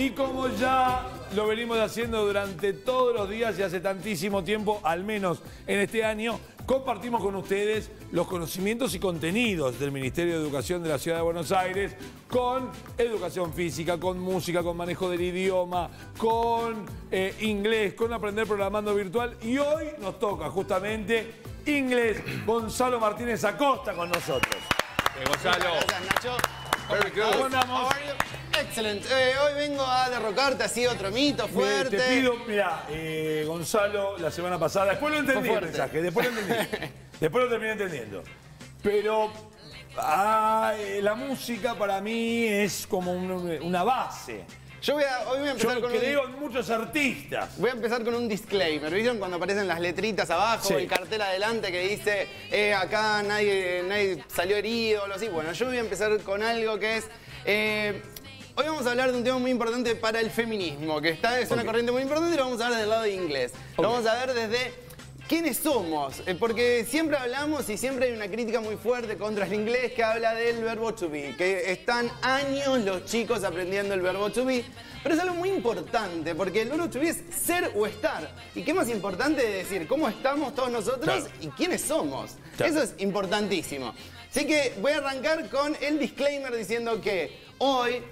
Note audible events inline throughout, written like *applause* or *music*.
Y como ya lo venimos haciendo durante todos los días y hace tantísimo tiempo, al menos en este año, compartimos con ustedes los conocimientos y contenidos del Ministerio de Educación de la Ciudad de Buenos Aires con educación física, con música, con manejo del idioma, con eh, inglés, con aprender programando virtual. Y hoy nos toca justamente inglés. Gonzalo Martínez Acosta con nosotros. Eh, Gonzalo. Gracias, Nacho. Very good. Excellent. Eh, hoy vengo a derrocarte así otro mito Me- fuerte. Te pido, mira, Gonzalo, la semana pasada, después lo entendí el mensaje, después lo entendí. *laughs* después lo terminé entendiendo. Pero ah, eh, la música para mí es como un- una base. Yo voy a, hoy voy a empezar Yo con creo un, en muchos artistas. voy a empezar con un disclaimer. ¿Vieron cuando aparecen las letritas abajo, Sí. el cartel adelante que dice eh, acá nadie, nadie salió herido o algo así? Bueno, yo voy a empezar con algo que es. eh, Hoy vamos a hablar de un tema muy importante para el feminismo, que está, es una corriente muy importante y lo vamos a ver del lado de inglés. Lo vamos a ver desde quiénes somos, Eh, porque siempre hablamos y siempre hay una crítica muy fuerte contra el inglés que habla del verbo to be, que están años los chicos aprendiendo el verbo to be, pero es algo muy importante, porque el verbo to be es ser o estar. ¿Y qué más importante de decir? ¿Cómo estamos todos nosotros Claro. y quiénes somos? Claro. Eso es importantísimo. Así que voy a arrancar con el disclaimer diciendo que hoy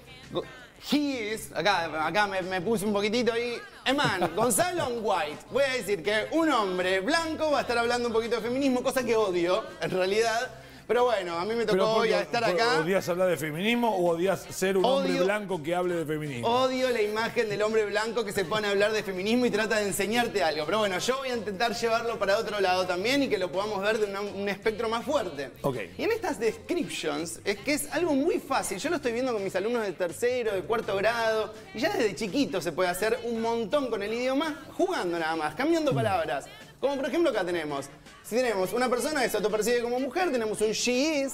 he is, acá, acá me, me puse un poquitito ahí, a man, *laughs* Gonzalo White. Voy a decir que un hombre blanco va a estar hablando un poquito de feminismo, cosa que odio, en realidad. Pero bueno, a mí me tocó hoy estar acá. ¿Odias hablar de feminismo o odias ser un hombre blanco que hable de feminismo? Odio la imagen del hombre blanco que se pone a hablar de feminismo y trata de enseñarte algo. Pero bueno, yo voy a intentar llevarlo para otro lado también y que lo podamos ver de una- un espectro más fuerte. Ok. Y en estas descriptions es que es algo muy fácil. Yo lo estoy viendo con mis alumnos de tercero, de cuarto grado, y ya desde chiquito se puede hacer un montón con el idioma jugando nada más, cambiando palabras. Como por ejemplo acá tenemos, si tenemos una persona que se autopercibe como mujer, tenemos un she is,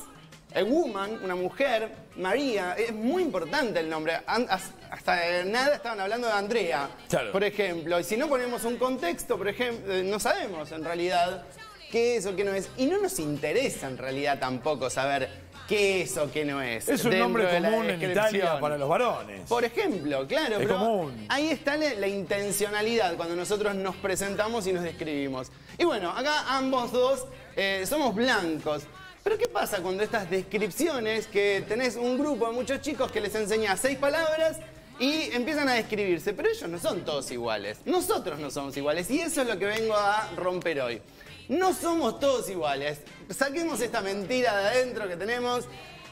a woman, una mujer, María, es muy importante el nombre. An- as- Hasta eh, nada estaban hablando de Andrea, Claro. por ejemplo. Y si no ponemos un contexto, por ejemplo, eh, no sabemos en realidad qué es o qué no es. Y no nos interesa en realidad tampoco saber qué es o qué no es. es un nombre común en Italia para los varones. Por ejemplo, claro, Es pero común. ahí está la, la intencionalidad cuando nosotros nos presentamos y nos describimos. Y bueno, acá ambos dos eh, somos blancos. Pero ¿qué pasa cuando estas descripciones, que tenés un grupo de muchos chicos que les enseña seis palabras y empiezan a describirse? Pero ellos no son todos iguales. Nosotros no somos iguales y eso es lo que vengo a romper hoy. No somos todos iguales. Saquemos esta mentira de adentro que tenemos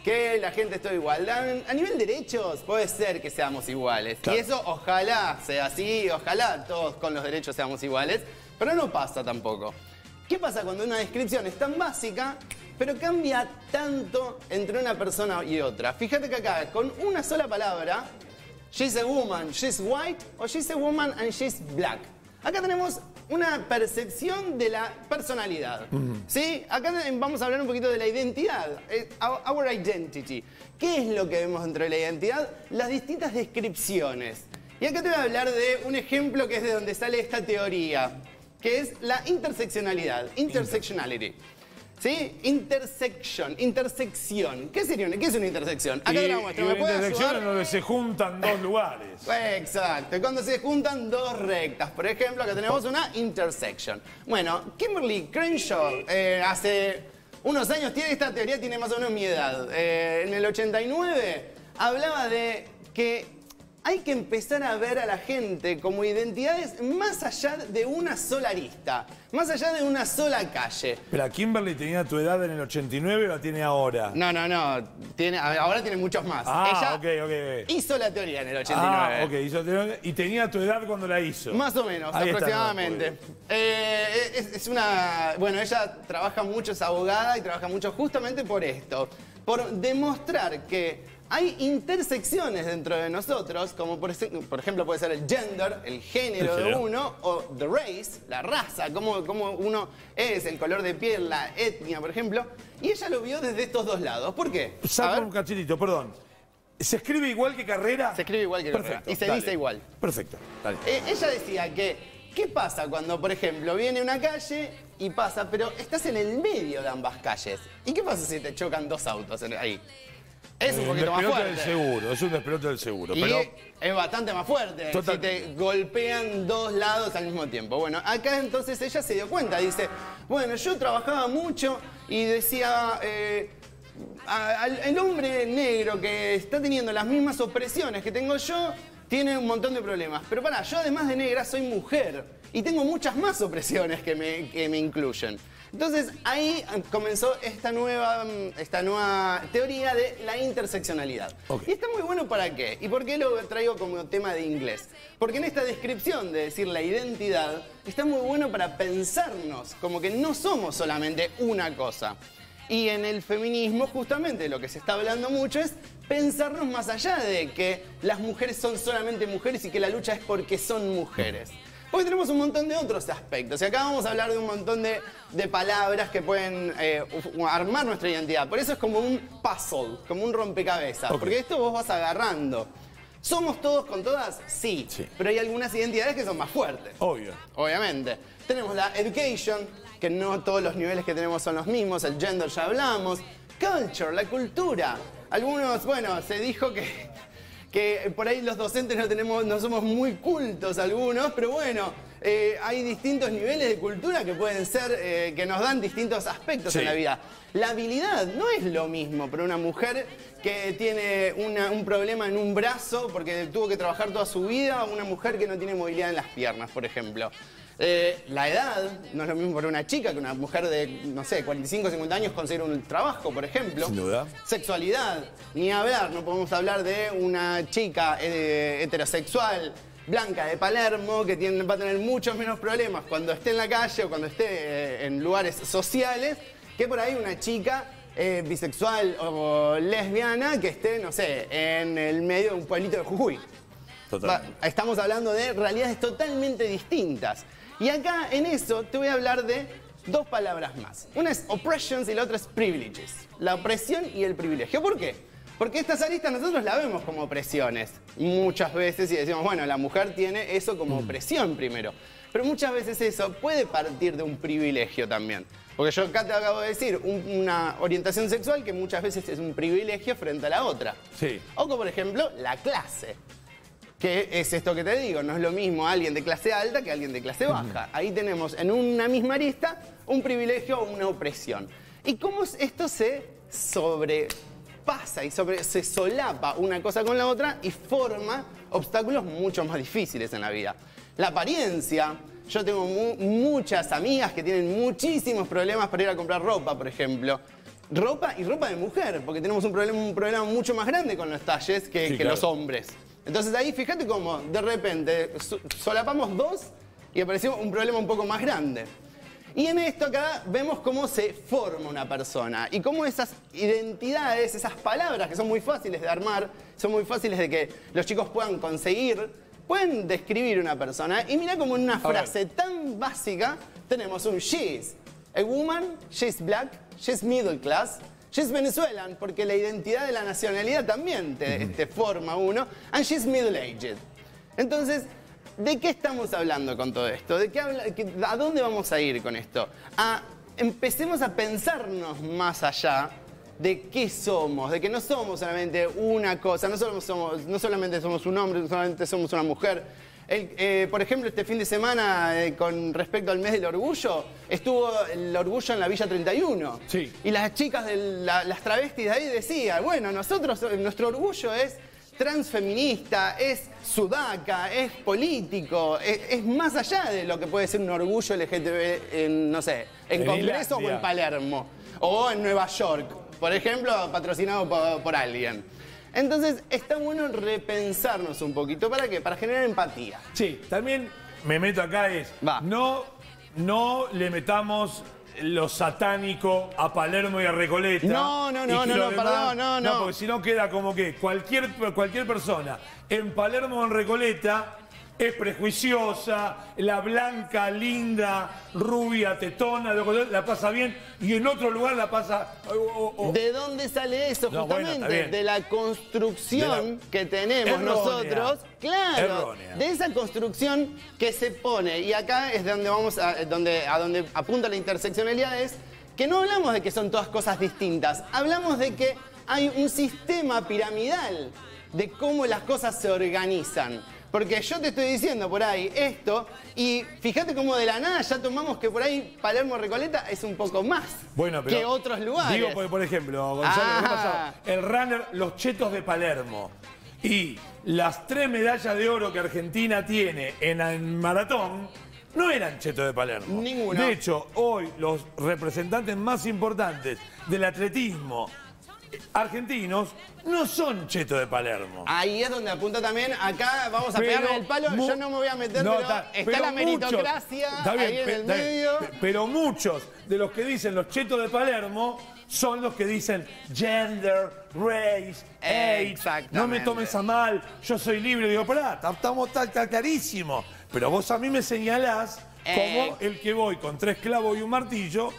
que la gente es todo igual. A, a nivel derechos puede ser que seamos iguales. Claro. Y eso ojalá sea así, ojalá todos con los derechos seamos iguales, pero no pasa tampoco. ¿Qué pasa cuando una descripción es tan básica, pero cambia tanto entre una persona y otra? Fíjate que acá, con una sola palabra, she's a woman, she's white, o she's a woman and she's black. Acá tenemos una percepción de la personalidad. ¿Sí? Acá vamos a hablar un poquito de la identidad. eh, Our identity. ¿Qué es lo que vemos dentro de la identidad? Las distintas descripciones. Y acá te voy a hablar de un ejemplo que es de donde sale esta teoría, que es la interseccionalidad, intersectionality. ¿Sí? Intersection, intersección. ¿Qué sería una, qué es una intersección? Acá te la muestro. una ¿Me puede intersección en donde se juntan dos lugares. *laughs* Exacto, cuando se juntan dos rectas. Por ejemplo, acá tenemos una intersection. Bueno, Kimberly Crenshaw eh, hace unos años, tiene esta teoría, tiene más o menos mi edad. Eh, en el 89 hablaba de que hay que empezar a ver a la gente como identidades más allá de una sola arista, más allá de una sola calle. Pero Kimberly tenía tu edad en el 89 o la tiene ahora. No, no, no, tiene, ahora tiene muchos más. Ah, Ella ok, ok. hizo la teoría en el 89. Ah, ok. hizo- Y tenía tu edad cuando la hizo. Más o menos, Ahí aproximadamente. Eh, es, es una. Bueno, ella trabaja mucho, es abogada y trabaja mucho justamente por esto. Por demostrar que hay intersecciones dentro de nosotros, como por, ejemplo puede ser el gender, el género El de uno, o the race, la raza, cómo, cómo uno es, el color de piel, la etnia, por ejemplo. Y ella lo vio desde estos dos lados. ¿Por qué? Saca un cachitito, perdón. ¿Se escribe igual que carrera? Se escribe igual que carrera. Y se dale. dice igual. Perfecto. Dale. Eh, ella decía que, ¿qué pasa cuando, por ejemplo, viene una calle y pasa, pero estás en el medio de ambas calles? ¿Y qué pasa si te chocan dos autos ahí? Es un poquito más despelote del seguro, es un despelote del seguro. Y Pero es bastante más fuerte Total. si te golpean dos lados al mismo tiempo. Bueno, acá entonces ella se dio cuenta, dice, bueno, yo trabajaba mucho y decía, eh, a- al- el hombre negro que está teniendo las mismas opresiones que tengo yo, tiene un montón de problemas. Pero para, yo además de negra soy mujer y tengo muchas más opresiones que me, que me incluyen. Entonces ahí comenzó esta nueva, esta nueva teoría de la interseccionalidad. Y está muy bueno para qué. ¿Y por qué lo traigo como tema de inglés? Porque en esta descripción de decir la identidad está muy bueno para pensarnos como que no somos solamente una cosa. Y en el feminismo justamente lo que se está hablando mucho es pensarnos más allá de que las mujeres son solamente mujeres y que la lucha es porque son mujeres. Porque tenemos un montón de otros aspectos. Y acá vamos a hablar de un montón de, de palabras que pueden eh, armar nuestra identidad. Por eso es como un puzzle, como un rompecabezas. Porque esto vos vas agarrando. ¿Somos todos con todas? Sí. Sí. Pero hay algunas identidades que son más fuertes. obvio. Obviamente. Tenemos la education, que no todos los niveles que tenemos son los mismos, el gender ya hablamos. Culture, la cultura. Algunos, bueno, se dijo que, que por ahí los docentes no, tenemos, no somos muy cultos algunos, pero bueno, eh, hay distintos niveles de cultura que pueden ser, eh, que nos dan distintos aspectos Sí. en la vida. La habilidad no es lo mismo para una mujer que tiene una- un problema en un brazo porque tuvo que trabajar toda su vida, una mujer que no tiene movilidad en las piernas, por ejemplo. Eh, la edad no es lo mismo para una chica que una mujer de, no sé, 45, 50 años conseguir un trabajo, por ejemplo. Sin duda. Sexualidad, ni hablar, no podemos hablar de una chica eh, heterosexual blanca de Palermo que tiene- va a tener muchos menos problemas cuando esté en la calle o cuando esté eh, en lugares sociales que por ahí una chica eh, bisexual o lesbiana que esté, no sé, en el medio de un pueblito de Jujuy. Total. Va- estamos hablando de realidades totalmente distintas. Y acá en eso te voy a hablar de dos palabras más. Una es oppressions y la otra es privileges. La opresión y el privilegio. ¿Por qué? Porque estas aristas nosotros la vemos como opresiones muchas veces y decimos, bueno, la mujer tiene eso como opresión primero. Pero muchas veces eso puede partir de un privilegio también. Porque yo acá te acabo de decir un- una orientación sexual que muchas veces es un privilegio frente a la otra. Sí. O como por ejemplo la clase. Que es esto que te digo, no es lo mismo alguien de clase alta que alguien de clase baja. Ahí tenemos en una misma arista un privilegio o una opresión. ¿Y cómo es- esto se sobrepasa y sobre, se solapa una cosa con la otra y forma obstáculos mucho más difíciles en la vida? La apariencia. Yo tengo mu- muchas amigas que tienen muchísimos problemas para ir a comprar ropa, por ejemplo. Ropa y ropa de mujer, porque tenemos un problema, un problema mucho más grande con los talles que, Sí, que claro. los hombres. Entonces ahí fíjate cómo de repente so- solapamos dos y apareció un problema un poco más grande. Y en esto acá vemos cómo se forma una persona y cómo esas identidades, esas palabras que son muy fáciles de armar, son muy fáciles de que los chicos puedan conseguir, pueden describir una persona. Y mira como en una frase tan básica tenemos un she's. A woman, she's black, she's middle class, she's Venezuelan, porque la identidad de la nacionalidad también te, te forma uno, and she's middle aged. Entonces, ¿de qué estamos hablando con todo esto? ¿De qué habla- qué- ¿A dónde vamos a ir con esto? A, empecemos a pensarnos más allá de qué somos, de que no somos solamente una cosa, no, somos, no solamente somos un hombre, no solamente somos una mujer. El- eh, por ejemplo, este fin de semana, eh, con respecto al mes del orgullo, estuvo el orgullo en la Villa 31. Sí. Y las chicas, de la- las travestis de ahí decían, bueno, nosotros, nuestro orgullo es transfeminista, es sudaca, es político, es, es más allá de lo que puede ser un orgullo LGTB en, no sé, en Congreso o en Palermo. O en Nueva York, por ejemplo, patrocinado por, por alguien. Entonces, está bueno repensarnos un poquito. ¿Para qué? Para generar empatía. Sí, también me meto acá es, Va. no, no le metamos lo satánico a Palermo y a Recoleta. No, no, no, no, no, perdón, no, no. porque si no queda como que cualquier, cualquier persona en Palermo o en Recoleta es prejuiciosa, la blanca, linda, rubia, tetona, la pasa bien, y en otro lugar la pasa... ¿De dónde sale eso? No, Justamente de la construcción De la- que tenemos Errónea. nosotros. Claro, Errónea. de esa construcción que se pone. Y acá es donde vamos a, donde, a donde apunta la interseccionalidad es que no hablamos de que son todas cosas distintas. Hablamos de que hay un sistema piramidal de cómo las cosas se organizan. Porque yo te estoy diciendo por ahí esto, y fíjate cómo de la nada ya tomamos que por ahí Palermo Recoleta es un poco más Bueno, pero que otros lugares. Digo, porque, por ejemplo, Gonzalo, Ah. ¿qué? El runner, los chetos de Palermo. Y las tres medallas de oro que Argentina tiene en el maratón no eran chetos de Palermo. Ninguno. De hecho, hoy los representantes más importantes del atletismo argentinos no son chetos de Palermo. Ahí es donde apunta también. Acá vamos a Pero pegarle el palo. Yo no me voy a meter, No, pero está, pero la muchos- meritocracia está bien, ahí en el medio. pe- Pero muchos de los que dicen los chetos de Palermo son los que dicen gender, race, age. No me tomes a mal, yo soy libre. Digo, pará, ta- estamos clarísimo. Pero vos a mí me señalás como Eh. el que voy con tres clavos y un martillo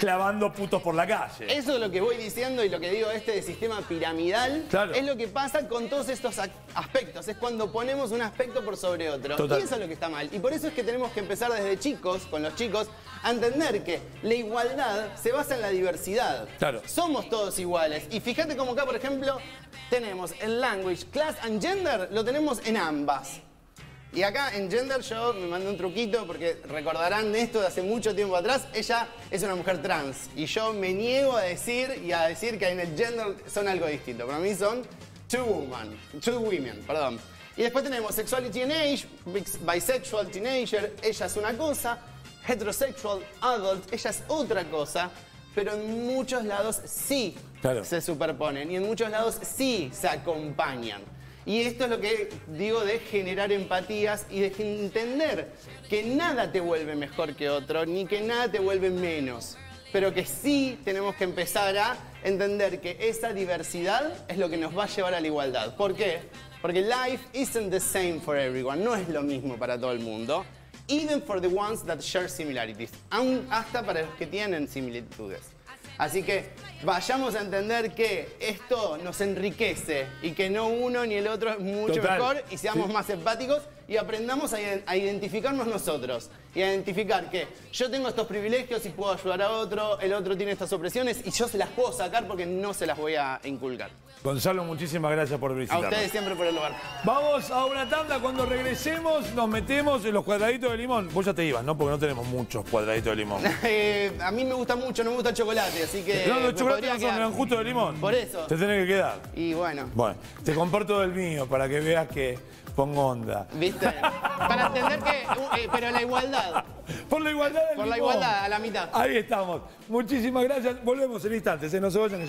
clavando putos por la calle. Eso es lo que voy diciendo y lo que digo este de sistema piramidal Claro. es lo que pasa con todos estos aspectos. Es cuando ponemos un aspecto por sobre otro. Total. Y eso es lo que está mal. Y por eso es que tenemos que empezar desde chicos, con los chicos, a entender que la igualdad se basa en la diversidad. Claro. Somos todos iguales. Y fíjate como acá, por ejemplo, tenemos el language, class and gender, lo tenemos en ambas. Y acá en Gender yo me mandé un truquito porque recordarán esto de hace mucho tiempo atrás. Ella es una mujer trans y yo me niego a decir y a decir que en el Gender son algo distinto. Para mí son two women, two women, perdón. Y después tenemos Sexuality and Age, bis- Bisexual Teenager, ella es una cosa, Heterosexual Adult, ella es otra cosa, pero en muchos lados sí Claro. se superponen y en muchos lados sí se acompañan. Y esto es lo que digo de generar empatías y de entender que nada te vuelve mejor que otro, ni que nada te vuelve menos. Pero que sí tenemos que empezar a entender que esa diversidad es lo que nos va a llevar a la igualdad. ¿Por qué? Porque life isn't the same for everyone, no es lo mismo para todo el mundo. Even for the ones that share similarities, aún hasta para los que tienen similitudes. Así que vayamos a entender que esto nos enriquece y que no uno ni el otro es mucho Total. mejor y seamos Sí. más empáticos y aprendamos a, iden- a identificarnos nosotros y a identificar que yo tengo estos privilegios y puedo ayudar a otro, el otro tiene estas opresiones y yo se las puedo sacar porque no se las voy a inculcar. Gonzalo, muchísimas gracias por A visitarnos. ustedes siempre por el lugar. Vamos a una tanda. Cuando regresemos, nos metemos en los cuadraditos de limón. Vos ya te ibas, ¿no? Porque no tenemos muchos cuadraditos de limón. *laughs* Eh, a mí me gusta mucho, no me gusta el chocolate, así que. No, los chocolates son justo de limón. Por eso. Te tenés que quedar. Y bueno, Bueno, te comparto del mío para que veas que pongo onda. ¿viste? Para entender que. eh, pero la igualdad. Por la igualdad del Por la igualdad, a la mitad. Ahí estamos. Muchísimas gracias. Volvemos en instantes. ¿eh? Se vayan que ya